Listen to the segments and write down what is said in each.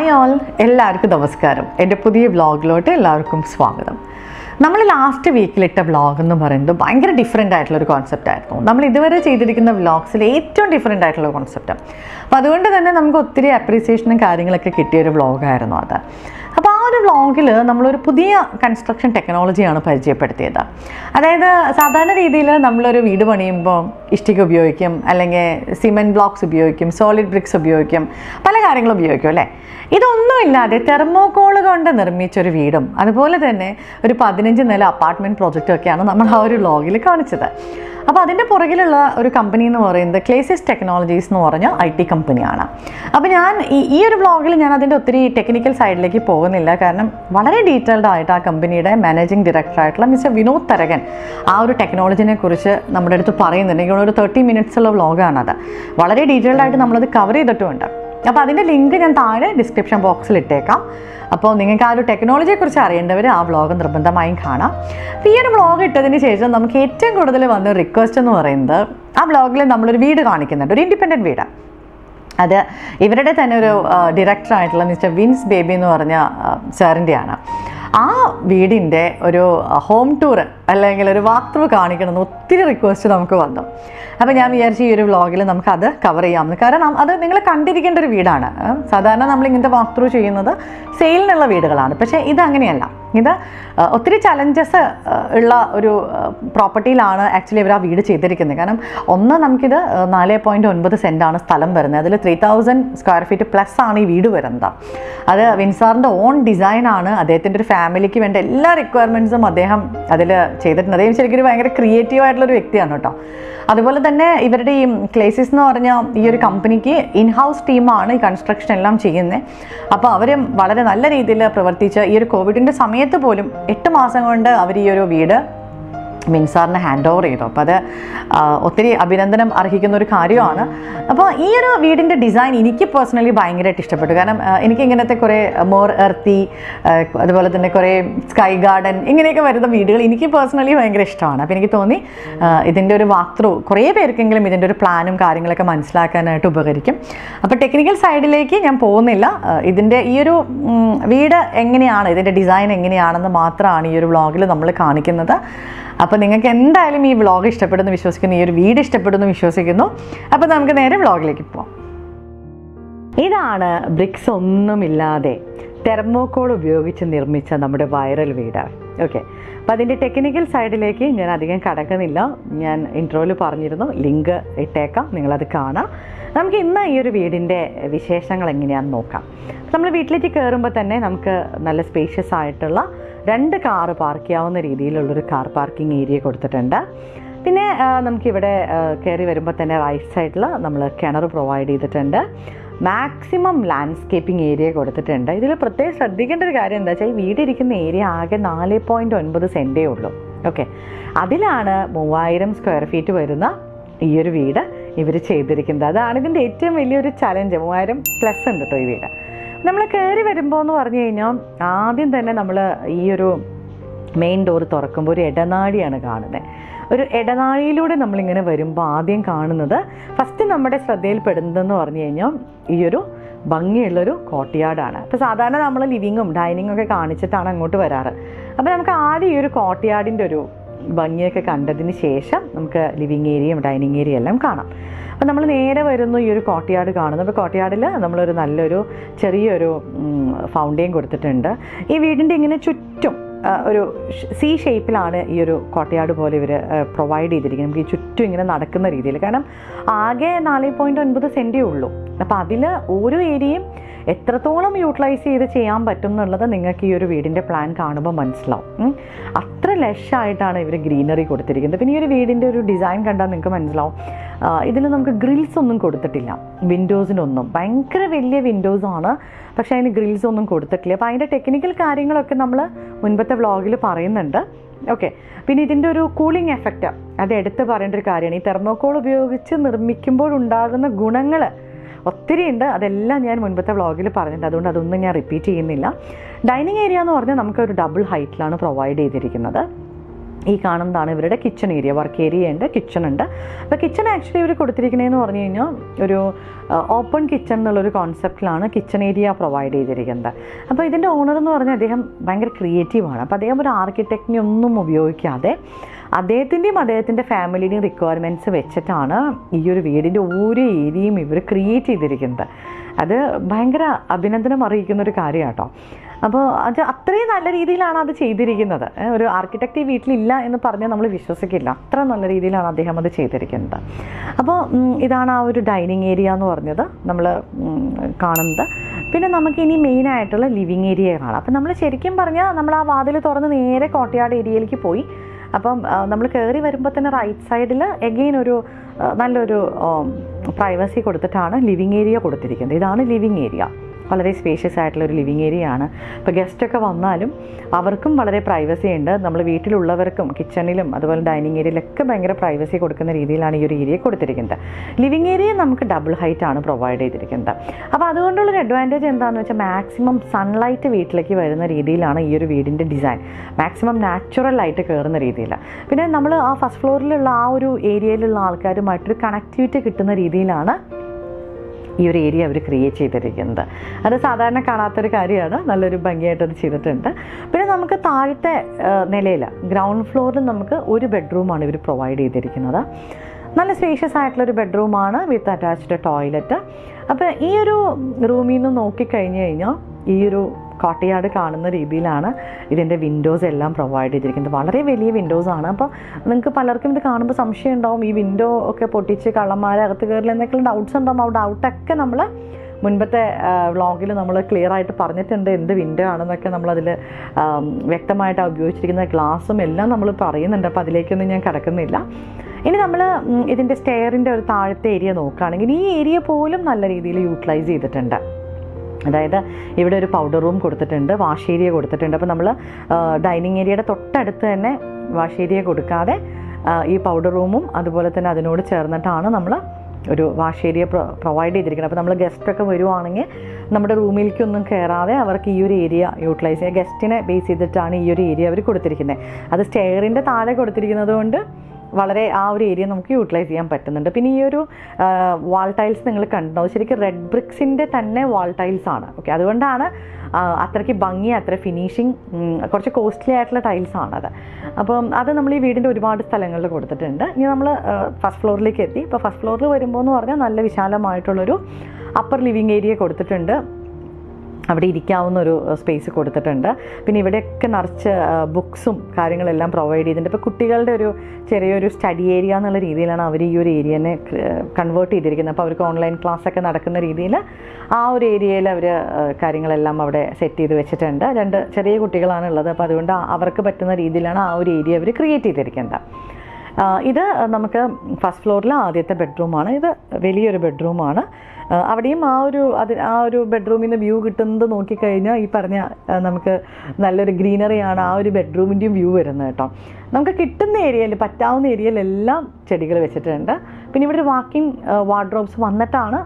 Hi all എല്ലാവർക്കും നമസ്കാരം. എന്റെ പുതിയ വ്ളോഗിലോട്ട് എല്ലാവർക്കും സ്വാഗതം. നമ്മൾ ലാസ്റ്റ് വീക്കിലിട്ട വ്ളോഗ് എന്ന് പറയുന്നത് ഭയങ്കര ഡിഫറെന്റ് ആയിട്ടുള്ളൊരു കോൺസെപ്റ്റ് ആയിരുന്നു. നമ്മൾ ഇതുവരെ ചെയ്തിരിക്കുന്ന വ്ളോഗ്സിൽ ഏറ്റവും ഡിഫറെന്റ് ആയിട്ടുള്ള കോൺസെപ്റ്റ് അപ്പോൾ അതുകൊണ്ട് തന്നെ നമുക്ക് ഒത്തിരി അപ്രീസിയേഷനും കാര്യങ്ങളൊക്കെ കിട്ടിയ ഒരു വ്ളോഗായിരുന്നു അത്. അപ്പോൾ ആ ഒരു വ്ളോഗിൽ നമ്മളൊരു പുതിയ കൺസ്ട്രക്ഷൻ ടെക്നോളജിയാണ് പരിചയപ്പെടുത്തിയത്. അതായത് സാധാരണ രീതിയിൽ നമ്മളൊരു വീട് പണിയുമ്പോൾ ഇഷ്ടിക ഉപയോഗിക്കും അല്ലെങ്കിൽ സിമെന്റ് ബ്ലോക്സ് ഉപയോഗിക്കും സോളിഡ് ബ്രിക്സ് ഉപയോഗിക്കും പല കാര്യങ്ങളും ഉപയോഗിക്കും അല്ലേ? ഇതൊന്നുമില്ലാതെ തെർമോകോൾ കൊണ്ട് നിർമ്മിച്ചൊരു വീടും. അതുപോലെ തന്നെ ഒരു പതിനഞ്ച് നില അപ്പാർട്ട്മെന്റ് പ്രോജക്റ്റും ഒക്കെയാണ് നമ്മൾ ആ ഒരു ലോഗിൽ കാണിച്ചത്. അപ്പോൾ അതിന്റെ പുറകിലുള്ള ഒരു കമ്പനി എന്ന് പറയുന്നത് ക്ലേസിസ് ടെക്നോളജീസ് എന്ന് പറഞ്ഞ ഐ ടി കമ്പനിയാണ് അപ്പോൾ ഞാൻ ഈ ഒരു ബ്ലോഗിൽ ഞാൻ അതിന്റെ ഒത്തിരി ടെക്നിക്കൽ സൈഡിലേക്ക് പോകുന്നില്ല. കാരണം വളരെ ഡീറ്റെയിൽഡ് ആയിട്ട് ആ കമ്പനിയുടെ മാനേജിംഗ് ഡയറക്ടർ ആയിട്ടുള്ള മിസ്റ്റർ വിനോദ് തരകൻ ആ ഒരു ടെക്നോളജിനെ കുറിച്ച് നമ്മുടെ അടുത്ത് പറയുന്നുണ്ട്. എനിക്ക് ഒരു തേർട്ടി മിനിറ്റ്സ് ഉള്ള വ്ളോഗാണത് വളരെ ഡീറ്റെയിൽഡ് ആയിട്ട് നമ്മളത് കവർ ചെയ്തിട്ടുമുണ്ട്. അപ്പോൾ അതിന്റെ ലിങ്ക് ഞാൻ താഴെ ഡിസ്ക്രിപ്ഷൻ ബോക്സിൽ ഇട്ടേക്കാം. അപ്പോൾ നിങ്ങൾക്ക് ആ ഒരു ടെക്നോളജിയെക്കുറിച്ച് അറിയേണ്ടവർ ആ വ്ളോഗ് നിർബന്ധമായും കാണാം. ഈ ഒരു വ്ളോഗ് ഇട്ടതിന് ശേഷം നമുക്ക് ഏറ്റവും കൂടുതൽ വന്ന റിക്വസ്റ്റ് എന്ന് പറയുന്നത് ആ വ്ളോഗിൽ നമ്മളൊരു വീട് കാണിക്കുന്നുണ്ട്. ഒരു ഇൻഡിപെൻഡന്റ് വീടാണ് അത് ഇവരുടെ തന്നെ ഒരു ഡിറക്ടറായിട്ടുള്ള മിസ്റ്റർ വിൻസ് ബേബി എന്ന് പറഞ്ഞ സാറിന്റെയാണ് ആ വീടിന്റെ ഒരു ഹോം ടൂർ അല്ലെങ്കിൽ ഒരു വാക്ത്രൂ കാണിക്കണമെന്ന് ഒത്തിരി റിക്വസ്റ്റ് നമുക്ക് വന്നു. അപ്പോൾ ഞാൻ വിചാരിച്ചു ഈ ഒരു വ്ളോഗിൽ നമുക്കത് കവർ ചെയ്യാമെന്ന്. കാരണം അത് നിങ്ങൾ കണ്ടിരിക്കേണ്ട ഒരു വീടാണ്. സാധാരണ നമ്മൾ ഇങ്ങനത്തെ വാക്ക്ത്രൂ ചെയ്യുന്നത് സെയിലിനുള്ള വീടുകളാണ്. പക്ഷേ ഇത് അങ്ങനെയല്ല. ഇത് ഒത്തിരി ചലഞ്ചസ് ഉള്ള ഒരു പ്രോപ്പർട്ടിയിലാണ് ആക്ച്വലി ഇവർ ആ വീട് ചെയ്തിരിക്കുന്നത്. കാരണം ഒന്ന് നമുക്കിത് നാല് പോയിന്റ് ഒൻപത് സെന്റാണ് സ്ഥലം വരുന്നത്. അതിൽ three thousand square feet plus ആണ് ഈ വീട് വരുന്നത്. അത് വിൻസാറിന്റെ ഓൺ ഡിസൈൻ ആണ്. അദ്ദേഹത്തിന്റെ ഒരു ഫാമിലിക്ക് വേണ്ട എല്ലാ റിക്വയർമെന്റ്സും അദ്ദേഹം അതിൽ ചെയ്തിട്ടുണ്ട്. അദ്ദേഹം ശരിക്കും ഭയങ്കര ക്രിയേറ്റീവ് ആയിട്ടുള്ളൊരു വ്യക്തിയാണ് കേട്ടോ. അതുപോലെ തന്നെ ഇവരുടെ ഈ ക്ലേസിസ് എന്ന് പറഞ്ഞ ഈ ഒരു കമ്പനിക്ക് ഇൻ ഹൗസ് ടീമാണ് ഈ കൺസ്ട്രക്ഷൻ എല്ലാം ചെയ്യുന്നത്. അപ്പോൾ അവരും വളരെ നല്ല രീതിയിൽ പ്രവർത്തിച്ച് ഈ ഒരു കോവിഡിന്റെ സമയത്ത് പോലും എട്ട് മാസം കൊണ്ട് അവർ ഈ ഒരു വീട് മിൻസാറിന് ഹാൻഡ് ഓവർ ചെയ്തു. അപ്പോൾ അത് ഒത്തിരി അഭിനന്ദനം അർഹിക്കുന്ന ഒരു കാര്യമാണ്. അപ്പോൾ ഈ ഒരു വീടിന്റെ ഡിസൈൻ എനിക്ക് പേഴ്സണലി ഭയങ്കരമായിട്ട് ഇഷ്ടപ്പെട്ടു. കാരണം എനിക്ക് ഇങ്ങനത്തെ കുറേ മോർ എർത്തി അതുപോലെ തന്നെ കുറേ സ്കൈ ഗാർഡൻ ഇങ്ങനെയൊക്കെ വരുന്ന വീടുകൾ എനിക്ക് പേഴ്സണലി ഭയങ്കര ഇഷ്ടമാണ്. അപ്പോൾ എനിക്ക് തോന്നി ഇതിന്റെ ഒരു വാക്ത്രൂ കുറേ പേർക്കെങ്കിലും ഇതിന്റെ ഒരു പ്ലാനും കാര്യങ്ങളൊക്കെ മനസ്സിലാക്കാനായിട്ട് ഉപകരിക്കും. അപ്പോൾ ടെക്നിക്കൽ സൈഡിലേക്ക് ഞാൻ പോകുന്നില്ല. ഇതിന്റെ ഈ ഒരു വീട് എങ്ങനെയാണ് ഇതിന്റെ ഡിസൈൻ എങ്ങനെയാണെന്ന് മാത്രമാണ് ഈ ഒരു വ്ളോഗിൽ നമ്മൾ കാണിക്കുന്നത്. അപ്പോൾ നിങ്ങൾക്ക് എന്തായാലും ഈ വ്ളോഗ് ഇഷ്ടപ്പെടുന്നു വിശ്വസിക്കുന്നു ഈ ഒരു വീട് ഇഷ്ടപ്പെടുന്നു വിശ്വസിക്കുന്നു. അപ്പോൾ നമുക്ക് നേരെ വ്ളോഗിലേക്ക് പോവാം. ഇതാണ് ബ്രിക്സ് ഒന്നുമില്ലാതെ തെർമോക്കോൾ ഉപയോഗിച്ച് നിർമ്മിച്ച നമ്മുടെ വൈറൽ വീട്. ഓക്കെ അപ്പോൾ അതിന്റെ ടെക്നിക്കൽ സൈഡിലേക്ക് ഞാൻ അധികം കടക്കുന്നില്ല. ഞാൻ ഇൻട്രോയിൽ പറഞ്ഞിരുന്നു ലിങ്ക് ഇട്ടേക്കാം നിങ്ങളത് കാണാം. നമുക്ക് ഇന്ന് ഈ ഒരു വീടിന്റെ വിശേഷങ്ങൾ എങ്ങനെയാണെന്ന് നോക്കാം. നമ്മൾ വീട്ടിലേക്ക് കയറുമ്പോൾ തന്നെ നമുക്ക് നല്ല സ്പേഷ്യസ് ആയിട്ടുള്ള രണ്ട് കാറ് പാർക്ക് ചെയ്യാവുന്ന രീതിയിലുള്ളൊരു കാർ പാർക്കിംഗ് ഏരിയ കൊടുത്തിട്ടുണ്ട്. പിന്നെ നമുക്കിവിടെ കയറി വരുമ്പോൾ തന്നെ റൈറ്റ് സൈഡിൽ നമ്മൾ കിണർ പ്രൊവൈഡ് ചെയ്തിട്ടുണ്ട്. മാക്സിമം ലാൻഡ്സ്കേപ്പിംഗ് ഏരിയ കൊടുത്തിട്ടുണ്ട്. ഇതിൽ പ്രത്യേകം ശ്രദ്ധിക്കേണ്ട ഒരു കാര്യം എന്താ വെച്ചാൽ ഈ വീടിരിക്കുന്ന ഏരിയ ആകെ നാല് പോയിന്റ് ഒൻപത് സെന്റേ ഉള്ളൂ. ഓക്കെ അതിലാണ് മൂവായിരം സ്ക്വയർ ഫീറ്റ് വരുന്ന ഈ ഒരു വീട് ഇവർ ചെയ്തിരിക്കുന്നത്. അതാണ് ഇതിന്റെ ഏറ്റവും വലിയൊരു ചലഞ്ച് മൂവായിരം പ്ലസ് ഉണ്ട് കേട്ടോ ഈ വീട്. നമ്മൾ കയറി വരുമ്പോൾ എന്ന് പറഞ്ഞു കഴിഞ്ഞാൽ ആദ്യം തന്നെ നമ്മൾ ഈ ഒരു മെയിൻ ഡോർ തുറക്കുമ്പോൾ ഒരു ഇടനാഴിയാണ് കാണുന്നത് ഒരു ഇടനാഴിയിലൂടെ നമ്മളിങ്ങനെ വരുമ്പോൾ ആദ്യം കാണുന്നത് ഫസ്റ്റ് നമ്മുടെ ശ്രദ്ധയിൽപ്പെടുന്നതെന്ന് പറഞ്ഞു കഴിഞ്ഞാൽ ഈ ഒരു ഭംഗിയുള്ളൊരു കോട്ടയാടാണ് അപ്പോൾ സാധാരണ നമ്മൾ ലിവിങ്ങും ഡൈനിങ്ങും ഒക്കെ കാണിച്ചിട്ടാണ് അങ്ങോട്ട് വരാറ്. അപ്പോൾ നമുക്ക് ആദ്യം ഈ ഒരു കോട്ടയാടിന്റെ ഒരു ഭംഗിയൊക്കെ കണ്ടതിന് ശേഷം നമുക്ക് ലിവിങ് ഏരിയയും ഡൈനിങ് ഏരിയ എല്ലാം കാണാം. അപ്പോൾ നമ്മൾ നേരെ വരുന്നു ഈ ഒരു കോട്ടയാട് കാണുന്നു. അപ്പോൾ കോട്ടയാടിൽ നമ്മളൊരു നല്ലൊരു ചെറിയൊരു ഫൗണ്ടെയിൻ കൊടുത്തിട്ടുണ്ട്. ഈ വീടിന്റെ ഇങ്ങനെ ചുറ്റും ഒരു സി ഷേപ്പിലാണ് ഈ ഒരു കോട്ടയാട് പോലെ ഇവർ പ്രൊവൈഡ് ചെയ്തിരിക്കുന്നത്. നമുക്ക് ഈ ചുറ്റും ഇങ്ങനെ നടക്കുന്ന രീതിയിൽ. കാരണം ആകെ നാല് പോയിന്റ് ഒൻപത് സെന്റേ ഉള്ളൂ. അപ്പോൾ അതിൽ ഓരോ ഏരിയയും എത്രത്തോളം യൂട്ടിലൈസ് ചെയ്ത് ചെയ്യാൻ പറ്റും എന്നുള്ളത് നിങ്ങൾക്ക് ഈ ഒരു വീടിന്റെ പ്ലാൻ കാണുമ്പോൾ മനസ്സിലാവും. അത്ര ലഷായിട്ടാണ് ഇവർ ഗ്രീനറി കൊടുത്തിരിക്കുന്നത്. പിന്നെ ഈ ഒരു വീടിന്റെ ഒരു ഡിസൈൻ കണ്ടാൽ നിങ്ങൾക്ക് മനസ്സിലാവും. ഇതിൽ നമുക്ക് ഗ്രിൽസ് ഒന്നും കൊടുത്തിട്ടില്ല. വിൻഡോസിനൊന്നും ഭയങ്കര വലിയ വിൻഡോസ് ആണ്. പക്ഷേ അതിന് ഗ്രിൽസ് ഒന്നും കൊടുത്തിട്ടില്ല. അപ്പോൾ അതിന്റെ ടെക്നിക്കൽ കാര്യങ്ങളൊക്കെ നമ്മൾ മുൻപത്തെ വ്ളോഗിൽ പറയുന്നുണ്ട്. ഓക്കെ പിന്നെ ഇതിന്റെ ഒരു കൂളിംഗ് എഫക്റ്റ് അത് എടുത്ത് പറയേണ്ട ഒരു കാര്യമാണ്. ഈ തെർമോക്കോൾ ഉപയോഗിച്ച് നിർമ്മിക്കുമ്പോഴുണ്ടാകുന്ന ഗുണങ്ങൾ ഒത്തിരി ഉണ്ട്. അതെല്ലാം ഞാൻ മുൻപത്തെ വ്ളോഗിൽ പറഞ്ഞിട്ടുണ്ട്. അതുകൊണ്ട് അതൊന്നും ഞാൻ റിപ്പീറ്റ് ചെയ്യുന്നില്ല. ഡൈനിങ് ഏരിയ എന്ന് പറഞ്ഞാൽ നമുക്ക് ഒരു ഡബിൾ ഹൈറ്റിലാണ് പ്രൊവൈഡ് ചെയ്തിരിക്കുന്നത്. ഈ കാണുന്നതാണ് ഇവരുടെ കിച്ചൺ ഏരിയ വർക്ക് ഏരിയ ഉണ്ട് കിച്ചൺ ഉണ്ട്. അപ്പോൾ കിച്ചൺ ആക്ച്വലി ഇവർ കൊടുത്തിരിക്കുന്നതെന്ന് പറഞ്ഞു കഴിഞ്ഞാൽ ഒരു ഓപ്പൺ കിച്ചൺ എന്നുള്ളൊരു കോൺസെപ്റ്റിലാണ് കിച്ചൺ ഏരിയ പ്രൊവൈഡ് ചെയ്തിരിക്കുന്നത്. അപ്പോൾ ഇതിന്റെ ഓണർ എന്ന് പറഞ്ഞാൽ അദ്ദേഹം ഭയങ്കര ക്രിയേറ്റീവാണ് അപ്പോൾ അദ്ദേഹം ഒരു ആർക്കിടെക്റ്റിനെ ഒന്നും ഉപയോഗിക്കാതെ അദ്ദേഹത്തിന്റെയും അദ്ദേഹത്തിന്റെ ഫാമിലിയുടെയും റിക്വയർമെന്റ്സ് വെച്ചിട്ടാണ് ഈ ഒരു വീടിന്റെ ഓരോ ഏരിയയും ഇവർ ക്രിയേറ്റ് ചെയ്തിരിക്കുന്നത്. അത് ഭയങ്കര അഭിനന്ദനം അറിയിക്കുന്ന ഒരു കാര്യമാണ് കേട്ടോ അപ്പോൾ അത് അത്രയും നല്ല രീതിയിലാണ് അത് ചെയ്തിരിക്കുന്നത്. ഒരു ആർക്കിടെക്റ്റ് വീട്ടിലില്ല എന്ന് പറഞ്ഞാൽ നമ്മൾ വിശ്വസിക്കില്ല. അത്ര നല്ല രീതിയിലാണ് അദ്ദേഹം അത് ചെയ്തിരിക്കുന്നത്. അപ്പോൾ ഇതാണ് ആ ഒരു ഡൈനിങ് ഏരിയ എന്ന് പറഞ്ഞത് നമ്മൾ കാണുന്നത്. പിന്നെ നമുക്ക് ഇനി മെയിൻ ആയിട്ടുള്ള ലിവിങ് ഏരിയ കാണാം അപ്പം നമ്മൾ ശരിക്കും പറഞ്ഞാൽ നമ്മൾ ആ വാതിൽ തുറന്ന് നേരെ കോട്ടയാട് ഏരിയയിലേക്ക് പോയി. അപ്പം നമ്മൾ കയറി വരുമ്പോൾ തന്നെ റൈറ്റ് സൈഡിൽ എഗെയിൻ ഒരു നല്ലൊരു പ്രൈവസി കൊടുത്തിട്ടാണ് ലിവിങ് ഏരിയ കൊടുത്തിരിക്കുന്നത്. ഇതാണ് ലിവിങ് ഏരിയ വളരെ സ്പേഷ്യസ് ആയിട്ടുള്ള ഒരു ലിവിങ് ഏരിയ ആണ്. ഇപ്പോൾ ഗസ്റ്റൊക്കെ വന്നാലും അവർക്കും വളരെ പ്രൈവസി ഉണ്ട്. നമ്മൾ വീട്ടിലുള്ളവർക്കും കിച്ചണിലും അതുപോലെ ഡൈനിങ് ഏരിയയിലൊക്കെ ഭയങ്കര പ്രൈവസി കൊടുക്കുന്ന രീതിയിലാണ് ഈ ഒരു ഏരിയ കൊടുത്തിരിക്കുന്നത്. ലിവിങ് ഏരിയ നമുക്ക് ഡബിൾ ഹൈറ്റ് ആണ് പ്രൊവൈഡ് ചെയ്തിരിക്കുന്നത്. അപ്പോൾ അതുകൊണ്ടുള്ളൊരു അഡ്വാന്റേജ് എന്താണെന്ന് വെച്ചാൽ മാക്സിമം സൺലൈറ്റ് വീട്ടിലേക്ക് വരുന്ന രീതിയിലാണ് ഈ ഒരു വീടിന്റെ ഡിസൈൻ മാക്സിമം നാച്ചുറൽ ആയിട്ട് കയറുന്ന രീതിയിൽ പിന്നെ നമ്മൾ ആ ഫസ്റ്റ് ഫ്ലോറിലുള്ള ആ ഒരു ഏരിയയിലുള്ള ആൾക്കാരുമായിട്ടൊരു കണക്ടിവിറ്റി കിട്ടുന്ന രീതിയിലാണ് ഈ ഒരു ഏരിയ അവർ ക്രിയേറ്റ് ചെയ്തിരിക്കുന്നത്. അത് സാധാരണ കാണാത്തൊരു കാര്യമാണ്. നല്ലൊരു ഭംഗിയായിട്ടത് ചെയ്തിട്ടുണ്ട്. പിന്നെ നമുക്ക് താഴത്തെ നിലയിൽ ഗ്രൗണ്ട് ഫ്ലോറിൽ നമുക്ക് ഒരു ബെഡ്റൂമാണ് ഇവർ പ്രൊവൈഡ് ചെയ്തിരിക്കുന്നത്. നല്ല സ്പേഷ്യസ് ആയിട്ടുള്ളൊരു ബെഡ്റൂമാണ് വിത്ത് അറ്റാച്ച്ഡ് ടോയ്ലറ്റ് അപ്പോൾ ഈ ഒരു റൂമിൽ നിന്ന് നോക്കിക്കഴിഞ്ഞ് കഴിഞ്ഞാൽ ഈ ഒരു കോട്ടയാട് കാണുന്ന രീതിയിലാണ് ഇതിന്റെ വിൻഡോസ് എല്ലാം പ്രൊവൈഡ് ചെയ്തിരിക്കുന്നത്. വളരെ വലിയ വിൻഡോസ് ആണ്. അപ്പോൾ നിങ്ങൾക്ക് പലർക്കും ഇത് കാണുമ്പോൾ സംശയം ഉണ്ടാവും. ഈ വിൻഡോ ഒക്കെ പൊട്ടിച്ച് കള്ളന്മാരെ അകത്ത് കയറില്ല എന്നൊക്കെയുള്ള ഡൗട്ട്സ് ഉണ്ടാവും. ആ ഡൗട്ടൊക്കെ നമ്മൾ മുൻപത്തെ വ്ളോഗിൽ നമ്മൾ ക്ലിയർ ആയിട്ട് പറഞ്ഞിട്ടുണ്ട് എന്ത് വിൻഡോ ആണെന്നൊക്കെ നമ്മളതിൽ വ്യക്തമായിട്ട് ഉപയോഗിച്ചിരിക്കുന്ന ഗ്ലാസും എല്ലാം നമ്മൾ പറയുന്നുണ്ട്. അപ്പോൾ അതിലേക്കൊന്നും ഞാൻ കിടക്കുന്നില്ല. ഇനി നമ്മൾ ഇതിന്റെ സ്റ്റെയറിന്റെ ഒരു താഴത്തെ ഏരിയ നോക്കുകയാണെങ്കിൽ ഈ ഏരിയ പോലും നല്ല രീതിയിൽ യൂട്ടിലൈസ് ചെയ്തിട്ടുണ്ട്. അതായത് ഇവിടെ ഒരു പൗഡർ റൂം കൊടുത്തിട്ടുണ്ട് വാഷ് ഏരിയ കൊടുത്തിട്ടുണ്ട് അപ്പോൾ നമ്മൾ ഡൈനിങ് ഏരിയയുടെ തൊട്ടടുത്ത് തന്നെ വാഷ് ഏരിയ കൊടുക്കാതെ ഈ പൗഡർ റൂമും അതുപോലെ തന്നെ അതിനോട് ചേർന്നിട്ടാണ് നമ്മൾ ഒരു വാഷ് ഏരിയ പ്രൊവൈഡ് ചെയ്തിരിക്കുന്നത്. അപ്പോൾ നമ്മൾ ഗസ്റ്റൊക്കെ വരുവാണെങ്കിൽ നമ്മുടെ റൂമിലേക്കൊന്നും കയറാതെ അവർക്ക് ഈ ഒരു ഏരിയ യൂട്ടിലൈസ് ചെയ്യുക ഗസ്റ്റിനെ ബേസ് ചെയ്തിട്ടാണ് ഈ ഒരു ഏരിയ അവർ കൊടുത്തിരിക്കുന്നത്. അത് സ്റ്റെയറിന്റെ താഴെ കൊടുത്തിരിക്കുന്നത് കൊണ്ട് വളരെ ആ ഒരു ഏരിയ നമുക്ക് യൂട്ടിലൈസ് ചെയ്യാൻ പറ്റുന്നുണ്ട്. പിന്നെ ഈ ഒരു വാൾ ടൈൽസ് നിങ്ങൾ കണ്ടോ ശരിക്കും റെഡ് ബ്രിക്സിന്റെ തന്നെ വാൾ ടൈൽസ് ആണ്. ഓക്കെ അതുകൊണ്ടാണ് അത്രയ്ക്ക് ഭംഗി അത്ര ഫിനിഷിങ് കുറച്ച് കോസ്റ്റ്ലി ആയിട്ടുള്ള ടൈൽസ് ആണത് അപ്പം അത് നമ്മൾ ഈ വീടിന്റെ ഒരുപാട് സ്ഥലങ്ങളിൽ കൊടുത്തിട്ടുണ്ട്. ഇനി നമ്മൾ ഫസ്റ്റ് ഫ്ലോറിലേക്ക് എത്തി. ഇപ്പോൾ ഫസ്റ്റ് ഫ്ലോറിൽ വരുമ്പോൾ എന്ന് പറഞ്ഞാൽ നല്ല വിശാലമായിട്ടുള്ളൊരു അപ്പർ ലിവിങ് ഏരിയ കൊടുത്തിട്ടുണ്ട്. അവിടെ ഇരിക്കാവുന്ന ഒരു സ്പേസ് കൊടുത്തിട്ടുണ്ട്. പിന്നെ ഇവിടെയൊക്കെ നിറച്ച് ബുക്സും കാര്യങ്ങളെല്ലാം പ്രൊവൈഡ് ചെയ്തിട്ടുണ്ട്. ഇപ്പോൾ കുട്ടികളുടെ ഒരു ചെറിയൊരു സ്റ്റഡി ഏരിയ എന്നുള്ള രീതിയിലാണ് അവർ ഈ ഒരു ഏരിയനെ കൺവേർട്ട് ചെയ്തിരിക്കുന്നത്. അപ്പോൾ അവർക്ക് ഓൺലൈൻ ക്ലാസ് ഒക്കെ നടക്കുന്ന രീതിയിൽ ആ ഒരു ഏരിയയിൽ അവർ കാര്യങ്ങളെല്ലാം അവിടെ സെറ്റ് ചെയ്ത് വെച്ചിട്ടുണ്ട്. രണ്ട് ചെറിയ കുട്ടികളാണ് ഉള്ളത്. അപ്പോൾ അതുകൊണ്ട് അവർക്ക് പറ്റുന്ന രീതിയിലാണ് ആ ഒരു ഏരിയ അവർ ക്രിയേറ്റ് ചെയ്തിരിക്കുന്നത് ഇത് നമുക്ക് ഫസ്റ്റ് ഫ്ലോറിലെ ആദ്യത്തെ ബെഡ്റൂമാണ്. ഇത് വലിയൊരു ബെഡ്റൂമാണ്. അവിടെയും ആ ഒരു അത് ആ ഒരു ബെഡ്റൂമിൽ നിന്ന് വ്യൂ കിട്ടുന്നത് നോക്കിക്കഴിഞ്ഞാൽ ഈ പറഞ്ഞ നമുക്ക് നല്ലൊരു ഗ്രീനറിയാണ് ആ ഒരു ബെഡ്റൂമിന്റെയും വ്യൂ വരുന്നത് കേട്ടോ. നമുക്ക് കിട്ടുന്ന ഏരിയയിൽ പറ്റാവുന്ന ഏരിയയിലെല്ലാം ചെടികൾ വെച്ചിട്ടുണ്ട്. പിന്നെ ഇവിടെ ഒരു വാക്കിംഗ് വാർഡ്രോബ്സ് വന്നിട്ടാണ്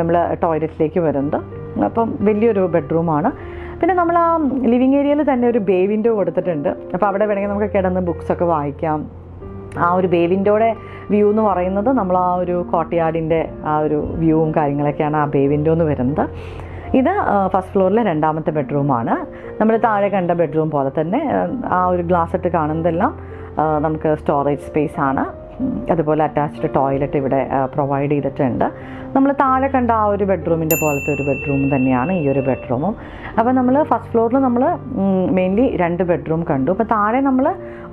നമ്മൾ ടോയ്ലറ്റിലേക്ക് വരുന്നത്. അപ്പം വലിയൊരു ബെഡ്റൂമാണ്. പിന്നെ നമ്മൾ ആ ലിവിങ് ഏരിയയിൽ തന്നെ ഒരു ബേ വിൻഡോ കൊടുത്തിട്ടുണ്ട്. അപ്പോൾ അവിടെ വേണമെങ്കിൽ നമുക്ക് കിടന്ന് ബുക്സൊക്കെ വായിക്കാം. ആ ഒരു ബേവിന്റെ വിൻഡോയുടെ വ്യൂ എന്ന് പറയുന്നത് നമ്മൾ ആ ഒരു കോട്ടയാടിന്റെ ആ ഒരു വ്യൂവും കാര്യങ്ങളൊക്കെയാണ് ആ ബേ വിൻഡോ എന്ന് വരുന്നത്. ഇത് ഫസ്റ്റ് ഫ്ലോറിലെ രണ്ടാമത്തെ ബെഡ്റൂമാണ് നമ്മൾ താഴെ കണ്ട ബെഡ്റൂം പോലെ തന്നെ ആ, ഒരു ഗ്ലാസ് ഇട്ട് കാണുന്നതെല്ലാം നമുക്ക് സ്റ്റോറേജ് സ്പേസ് ആണ്. അതുപോലെ അറ്റാച്ച്ഡ് ടോയ്ലറ്റ് ഇവിടെ പ്രൊവൈഡ് ചെയ്തിട്ടുണ്ട്. നമ്മൾ താഴെ കണ്ട ആ ഒരു ബെഡ്റൂമിന്റെ പോലത്തെ ഒരു ബെഡ്റൂം തന്നെയാണ് ഈ ഒരു ബെഡ്റൂമും അപ്പോൾ നമ്മൾ ഫസ്റ്റ് ഫ്ലോറിൽ നമ്മൾ മെയിൻലി രണ്ട് ബെഡ്റൂം കണ്ടു. അപ്പോൾ താഴെ നമ്മൾ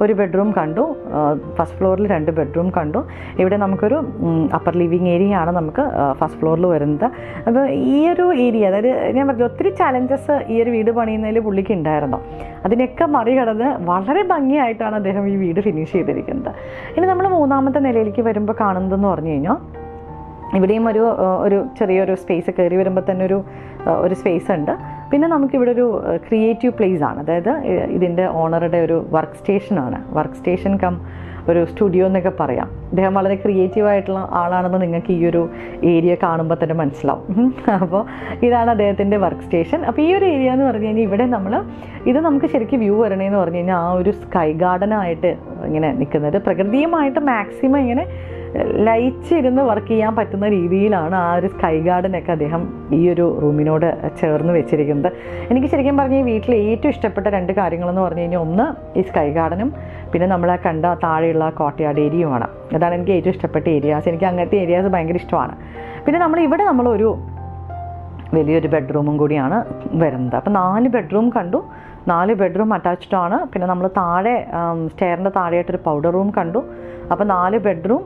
ഒരു ബെഡ്റൂം കണ്ടു. ഫസ്റ്റ് ഫ്ലോറിൽ രണ്ട് ബെഡ്റൂം കണ്ടു. ഇവിടെ നമുക്കൊരു അപ്പർ ലിവിങ് ഏരിയ ആണ് നമുക്ക് ഫസ്റ്റ് ഫ്ലോറിൽ വരുന്നത്. അപ്പോൾ ഈ ഒരു ഏരിയ അതായത് ഞാൻ പറഞ്ഞു ഒത്തിരി ചലഞ്ചസ് ഈ ഒരു വീട് പണിയുന്നതിൽ പുള്ളിക്ക് ഉണ്ടായിരുന്നു. അതിനൊക്കെ മറികടന്ന് വളരെ ഭംഗിയായിട്ടാണ് അദ്ദേഹം ഈ വീട് ഫിനിഷ് ചെയ്തിരിക്കുന്നത്. ഇനി നമ്മൾ മൂന്നാമത്തെ നിലയിലേക്ക് വരുമ്പോൾ കാണുന്നതെന്ന് പറഞ്ഞു കഴിഞ്ഞാൽ ഇവിടെയും ഒരു ഒരു ചെറിയൊരു സ്പേസ് കയറി വരുമ്പോൾ തന്നെ ഒരു ഒരു സ്പേസ് ഉണ്ട്. പിന്നെ നമുക്കിവിടെ ഒരു ക്രിയേറ്റീവ് പ്ലേസ് ആണ്. അതായത് ഇതിന്റെ ഓണറുടെ ഒരു വർക്ക് സ്റ്റേഷനാണ് വർക്ക് സ്റ്റേഷൻ കം ഒരു സ്റ്റുഡിയോ എന്നൊക്കെ പറയാം. അദ്ദേഹം വളരെ ക്രിയേറ്റീവ് ആയിട്ടുള്ള ആളാണെന്ന് നിങ്ങൾക്ക് ഈ ഒരു ഏരിയ കാണുമ്പോൾ തന്നെ മനസ്സിലാവും. അപ്പോൾ ഇതാണ് അദ്ദേഹത്തിന്റെ വർക്ക് സ്റ്റേഷൻ അപ്പോൾ ഈ ഒരു ഏരിയ എന്ന് പറഞ്ഞു കഴിഞ്ഞാൽ ഇവിടെ നമ്മൾ ഇത് നമുക്ക് ശരിക്കും വ്യൂ വരണേന്ന് പറഞ്ഞു കഴിഞ്ഞാൽ ആ ഒരു സ്കൈ ഗാർഡനായിട്ട് ഇങ്ങനെ നിൽക്കുന്നത് പ്രകൃതിയുമായിട്ട് മാക്സിമം ഇങ്ങനെ ലയിച്ചിരുന്ന് വർക്ക് ചെയ്യാൻ പറ്റുന്ന രീതിയിലാണ് ആ ഒരു സ്കൈ ഗാർഡനൊക്കെ അദ്ദേഹം ഈ ഒരു റൂമിനോട് ചേർന്ന് വെച്ചിരിക്കുന്നത്. എനിക്ക് ശരിക്കും പറഞ്ഞാൽ ഈ വീട്ടിൽ ഏറ്റവും ഇഷ്ടപ്പെട്ട രണ്ട് കാര്യങ്ങളെന്ന് പറഞ്ഞു കഴിഞ്ഞാൽ ഒന്ന് ഈ സ്കൈ ഗാർഡനും പിന്നെ നമ്മൾ കണ്ട താഴെയുള്ള കോട്ടയാട് ഏരിയയുമാണ് അതാണ് എനിക്ക് ഏറ്റവും ഇഷ്ടപ്പെട്ട ഏരിയാസ് എനിക്ക് അങ്ങനത്തെ ഏരിയാസ് ഭയങ്കര ഇഷ്ടമാണ്. പിന്നെ നമ്മൾ ഇവിടെ നമ്മളൊരു വലിയൊരു ബെഡ്റൂമും കൂടിയാണ് വരുന്നത്. അപ്പോൾ നാല് ബെഡ്റൂം കണ്ടു. നാല് ബെഡ്റൂം അറ്റാച്ച്ഡ് ആണ്. പിന്നെ നമ്മൾ താഴെ സ്റ്റെയറിന്റെ താഴെയായിട്ടൊരു പൗഡർ റൂം കണ്ടു. അപ്പോൾ നാല് ബെഡ്റൂം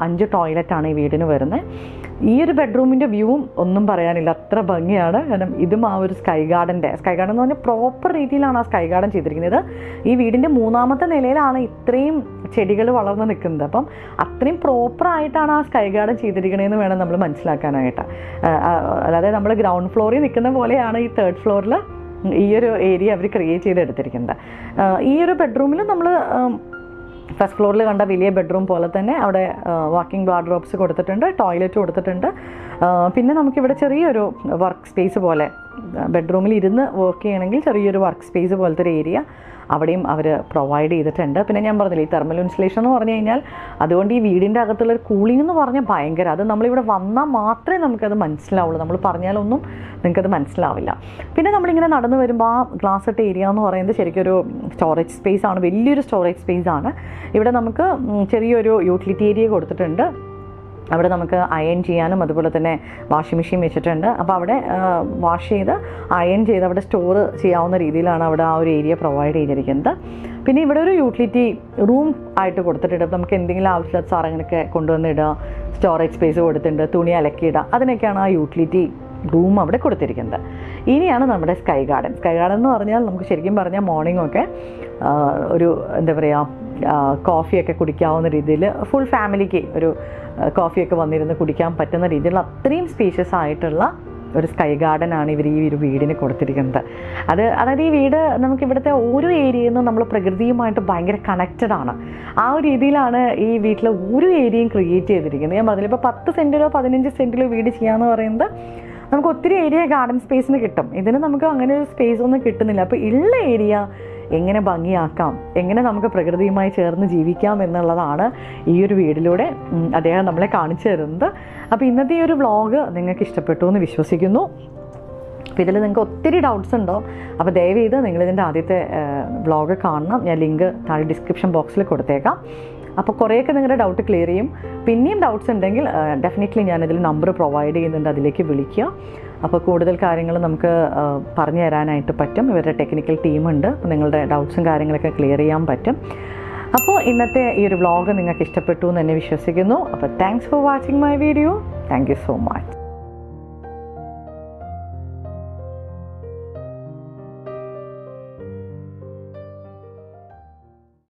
അഞ്ച് ടോയ്ലറ്റാണ് ഈ വീടിന് വരുന്നത് ഈ ഒരു ബെഡ്റൂമിന്റെ വ്യൂവും ഒന്നും പറയാനില്ല. അത്ര ഭംഗിയാണ്. കാരണം ഇതും ആ ഒരു സ്കൈ ഗാർഡന്റെ സ്കൈ ഗാർഡൻ എന്ന് പറഞ്ഞാൽ പ്രോപ്പർ രീതിയിലാണ് ആ സ്കൈ ഗാർഡൻ ചെയ്തിരിക്കുന്നത്. ഈ വീടിന്റെ മൂന്നാമത്തെ നിലയിലാണ് ഇത്രയും ചെടികൾ വളർന്നു നിൽക്കുന്നത്. അപ്പം അത്രയും പ്രോപ്പറായിട്ടാണ് ആ സ്കൈ ഗാർഡൻ ചെയ്തിരിക്കണതെന്ന് വേണം നമ്മൾ മനസ്സിലാക്കാനായിട്ട്. അല്ലാതെ നമ്മൾ ഗ്രൗണ്ട് ഫ്ലോറിൽ നിൽക്കുന്ന പോലെയാണ് ഈ തേർഡ് ഫ്ലോറിൽ ഈ ഒരു ഏരിയ അവർ ക്രിയേറ്റ് ചെയ്തെടുത്തിരിക്കുന്നത്. ഈ ഒരു ബെഡ്റൂമിൽ നമ്മൾ ഫസ്റ്റ് ഫ്ലോറിൽ കണ്ട വലിയ ബെഡ്റൂം പോലെ തന്നെ അവിടെ വാക്കിംഗ് വാർഡ്രോബ്സ് കൊടുത്തിട്ടുണ്ട് ടോയ്ലറ്റ് കൊടുത്തിട്ടുണ്ട്. പിന്നെ നമുക്കിവിടെ ചെറിയൊരു വർക്ക് സ്പേസ് പോലെ ബെഡ്റൂമിൽ ഇരുന്ന് വർക്ക് ചെയ്യണമെങ്കിൽ ചെറിയൊരു വർക്ക് സ്പേസ് പോലത്തെ ഒരു ഏരിയ അവിടെയും അവർ പ്രൊവൈഡ് ചെയ്തിട്ടുണ്ട്. പിന്നെ ഞാൻ പറഞ്ഞില്ല ഈ തെർമൽ ഇൻസുലേഷൻ എന്ന് പറഞ്ഞു കഴിഞ്ഞാൽ അതുകൊണ്ട് ഈ വീടിന്റെ അകത്തുള്ള ഒരു കൂളിംഗ് എന്ന് പറഞ്ഞാൽ ഭയങ്കര അത് നമ്മളിവിടെ വന്നാൽ മാത്രമേ നമുക്കത് മനസ്സിലാവുള്ളൂ. നമ്മൾ പറഞ്ഞാലൊന്നും നിങ്ങൾക്കത് മനസ്സിലാവില്ല. പിന്നെ നമ്മളിങ്ങനെ നടന്നു വരുമ്പോൾ ആ ഗ്ലാസ് ഇട്ട ഏരിയ എന്ന് പറയുന്നത് ശരിക്കും ഒരു സ്റ്റോറേജ് സ്പേസ് ആണ് വലിയൊരു സ്റ്റോറേജ് സ്പേസ് ആണ്. ഇവിടെ നമുക്ക് ചെറിയൊരു യൂട്ടിലിറ്റി ഏരിയ കൊടുത്തിട്ടുണ്ട്. അവിടെ നമുക്ക് അയൺ ചെയ്യാനും അതുപോലെ തന്നെ വാഷിംഗ് മെഷീൻ വെച്ചിട്ടുണ്ട്. അപ്പോൾ അവിടെ വാഷ് ചെയ്ത് അയൺ ചെയ്ത് അവിടെ സ്റ്റോർ ചെയ്യാവുന്ന രീതിയിലാണ് അവിടെ ആ ഒരു ഏരിയ പ്രൊവൈഡ് ചെയ്തിരിക്കുന്നത്. പിന്നെ ഇവിടെ ഒരു യൂട്ടിലിറ്റി റൂം ആയിട്ട് കൊടുത്തിട്ടുണ്ട്. നമുക്ക് എന്തെങ്കിലും ആവശ്യമില്ലാത്ത സാധനങ്ങളൊക്കെ കൊണ്ടുവന്ന് ഇടുക സ്റ്റോറേജ് സ്പേസ് കൊടുത്തിട്ടുണ്ട് തുണി അലക്കിയിടുക അതിനൊക്കെയാണ് ആ യൂട്ടിലിറ്റി റൂം അവിടെ കൊടുത്തിരിക്കുന്നത്. ഇനിയാണ് നമ്മുടെ സ്കൈ ഗാർഡൻ സ്കൈ ഗാർഡൻ എന്ന് പറഞ്ഞാൽ നമുക്ക് ശരിക്കും പറഞ്ഞാൽ മോർണിംഗ് ഒക്കെ ഒരു എന്താ പറയുക കോഫിയൊക്കെ കുടിക്കാവുന്ന രീതിയിൽ ഫുൾ ഫാമിലിക്ക് ഒരു കോഫിയൊക്കെ വന്നിരുന്ന് കുടിക്കാൻ പറ്റുന്ന രീതിയിലുള്ള അത്രയും സ്പീഷ്യസ് ആയിട്ടുള്ള ഒരു സ്കൈ ആണ് ഇവർ ഈ ഒരു വീടിന് കൊടുത്തിരിക്കുന്നത്. അത് അതായത് ഈ വീട് നമുക്ക് ഇവിടുത്തെ ഓരോ ഏരിയയിൽ നിന്നും നമ്മൾ പ്രകൃതിയുമായിട്ട് ഭയങ്കര കണക്റ്റഡ് ആണ്. ആ ഒരു രീതിയിലാണ് ഈ വീട്ടിലെ ഓരോ ഏരിയയും ക്രിയേറ്റ് ചെയ്തിരിക്കുന്നത്. ഞാൻ പറഞ്ഞില്ല ഇപ്പോൾ പത്ത് സെന്റിലോ പതിനഞ്ച് സെന്റിലോ വീട് ചെയ്യാമെന്ന് പറയുന്നത് നമുക്ക് ഒത്തിരി ഏരിയ ഗാർഡൻ സ്പേസിന് കിട്ടും. ഇതിന് നമുക്ക് അങ്ങനെ ഒരു സ്പേസ് ഒന്നും കിട്ടുന്നില്ല. അപ്പോൾ ഉള്ള ഏരിയ എങ്ങനെ ഭംഗിയാക്കാം? എങ്ങനെ നമുക്ക് പ്രകൃതിയുമായി ചേർന്ന് ജീവിക്കാം എന്നുള്ളതാണ് ഈ ഒരു വീടിലൂടെ അദ്ദേഹം നമ്മളെ കാണിച്ചു തരുന്നത്. അപ്പോൾ ഇന്നത്തെ ഈ ഒരു വ്ളോഗ് നിങ്ങൾക്ക് ഇഷ്ടപ്പെട്ടു എന്ന് വിശ്വസിക്കുന്നു. അപ്പോൾ ഇതിൽ നിങ്ങൾക്ക് ഒത്തിരി ഡൗട്ട്സ് ഉണ്ടോ? അപ്പോൾ ദയവ് ചെയ്ത് നിങ്ങളിതിന്റെ ആദ്യത്തെ വ്ളോഗ് കാണണം. ഞാൻ ലിങ്ക് താഴെ ഡിസ്ക്രിപ്ഷൻ ബോക്സിൽ കൊടുത്തേക്കാം. അപ്പോൾ കുറേയൊക്കെ നിങ്ങളുടെ ഡൗട്ട് ക്ലിയർ ചെയ്യും. പിന്നെയും ഡൗട്ട്സ് ഉണ്ടെങ്കിൽ ഡെഫിനറ്റ്ലി ഞാനതിൽ നമ്പർ പ്രൊവൈഡ് ചെയ്യുന്നുണ്ട്. അതിലേക്ക് വിളിക്കുക. അപ്പോൾ കൂടുതൽ കാര്യങ്ങൾ നമുക്ക് പറഞ്ഞു തരാനായിട്ട് പറ്റും. ഇവരുടെ ടെക്നിക്കൽ ടീമുണ്ട് നിങ്ങളുടെ ഡൗട്ട്സും കാര്യങ്ങളൊക്കെ ക്ലിയർ ചെയ്യാൻ പറ്റും. അപ്പോൾ ഇന്നത്തെ ഈ ഒരു വ്ളോഗ് നിങ്ങൾക്ക് ഇഷ്ടപ്പെട്ടു എന്ന് തന്നെ വിശ്വസിക്കുന്നു. അപ്പോൾ thanks for watching my video thank you so much